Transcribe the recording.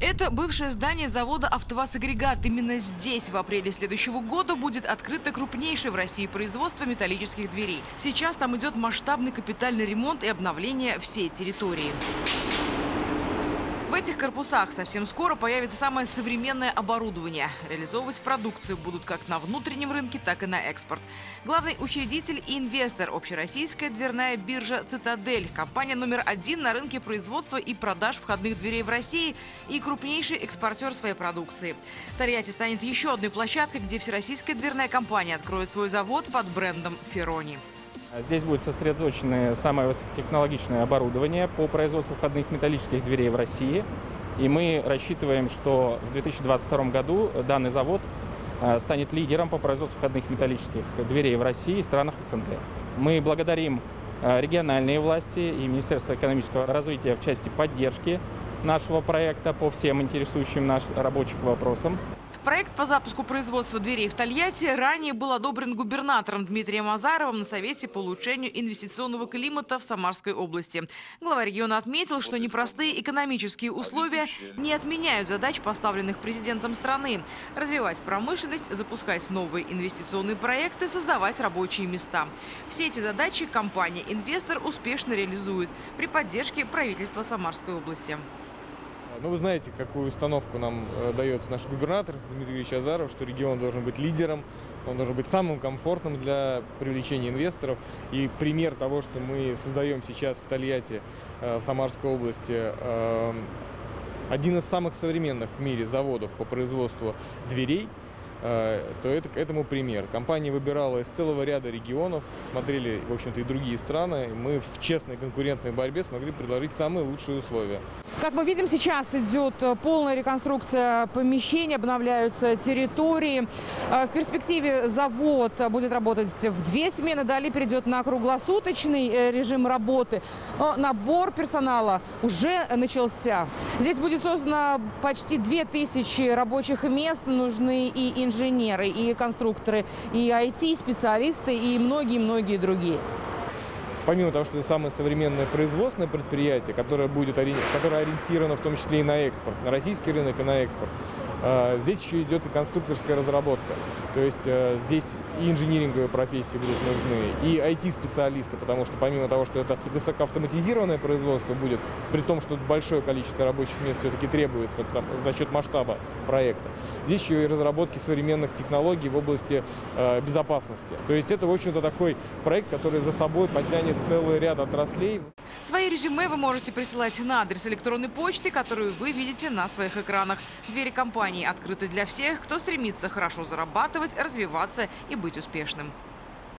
Это бывшее здание завода «АвтоВАЗ-Агрегат». Именно здесь в апреле следующего года будет открыто крупнейшее в России производство металлических дверей. Сейчас там идет масштабный капитальный ремонт и обновление всей территории. В этих корпусах совсем скоро появится самое современное оборудование. Реализовывать продукцию будут как на внутреннем рынке, так и на экспорт. Главный учредитель и инвестор – общероссийская дверная биржа «Цитадель». Компания номер один на рынке производства и продаж входных дверей в России и крупнейший экспортер своей продукции. Тольятти станет еще одной площадкой, где всероссийская дверная компания откроет свой завод под брендом «Ферони». Здесь будет сосредоточено самое высокотехнологичное оборудование по производству входных металлических дверей в России. И мы рассчитываем, что в 2022 году данный завод э, станет лидером по производству входных металлических дверей в России и странах СНГ. Мы благодарим э, региональные власти и Министерство экономического развития в части поддержки нашего проекта по всем интересующим нас рабочих вопросам. Проект по запуску производства дверей в Тольятти ранее был одобрен губернатором Дмитрием Азаровым на Совете по улучшению инвестиционного климата в Самарской области. Глава региона отметил, что непростые экономические условия не отменяют задач, поставленных президентом страны. Развивать промышленность, запускать новые инвестиционные проекты, создавать рабочие места. Все эти задачи компания-инвестор успешно реализует при поддержке правительства Самарской области. Ну, вы знаете, какую установку нам э, дает наш губернатор Дмитрий Ильич Азаров, что регион должен быть лидером, он должен быть самым комфортным для привлечения инвесторов. И пример того, что мы создаем сейчас в Тольятти, э, в Самарской области, э, один из самых современных в мире заводов по производству дверей – то это к этому пример. Компания выбирала из целого ряда регионов, смотрели, в общем-то, и другие страны. Мы в честной конкурентной борьбе смогли предложить самые лучшие условия. Как мы видим, сейчас идет э, полная реконструкция помещений, обновляются территории. Э, в перспективе завод будет работать в две смены, далее перейдет на круглосуточный режим работы. Но набор персонала уже начался. Здесь будет создано почти 2000 рабочих мест, нужны и инженеры инженеры, и конструкторы, и IT-специалисты, и многие-многие другие. Помимо того, что это самое современное производственное предприятие, которое, будет, которое ориентировано в том числе и на экспорт, на российский рынок и на экспорт, а, здесь еще идет и конструкторская разработка. То есть э, здесь и инжиниринговые профессии будут нужны, и IT-специалисты, потому что помимо того, что это высокоавтоматизированное производство будет, при том, что большое количество рабочих мест все-таки требуется там, за счет масштаба проекта, здесь еще и разработки современных технологий в области э, безопасности. То есть это, в общем-то, такой проект, который за собой потянет целый ряд отраслей. Свои резюме вы можете присылать на адрес электронной почты, которую вы видите на своих экранах. Двери компании открыты для всех, кто стремится хорошо зарабатывать, развиваться и быть успешным.